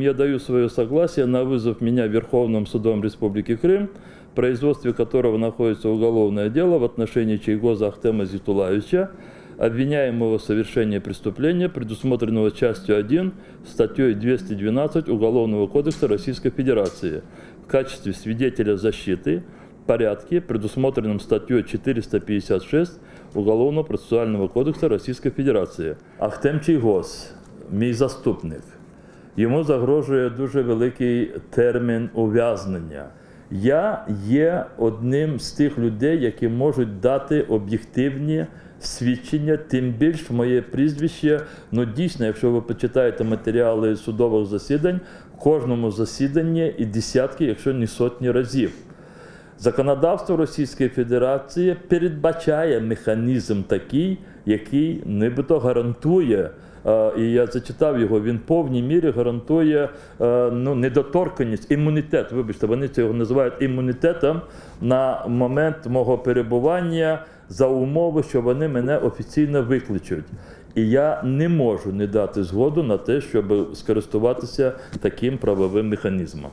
Я даю свое согласие на вызов меня Верховным судом Республики Крым, в производстве которого находится уголовное дело в отношении Чайгоза Ахтема Зитулаевича, обвиняемого в совершении преступления, предусмотренного частью 1 статьей 212 Уголовного кодекса Российской Федерации в качестве свидетеля защиты в порядке, предусмотренном статьей 456 Уголовного процессуального кодекса Российской Федерации. Ахтем Чайгоз, мій заступник, йому загрожує дуже великий термін ув'язнення. Я є одним з тих людей, які можуть дати об'єктивні свідчення, тим більш моє прізвище. Ну дійсно, якщо ви почитаєте матеріали судових засідань, в кожному засіданні і десятки, якщо не сотні разів. Законодавство Російської Федерації передбачає механізм такий, який нібито гарантує. І я зачитав його, він в повній мірі гарантує е, ну, недоторканність, імунітет. Вибачте, вони цього називають імунітетом на момент мого перебування за умови, що вони мене офіційно викличуть. І я не можу не дати згоду на те, щоб скористуватися таким правовим механізмом.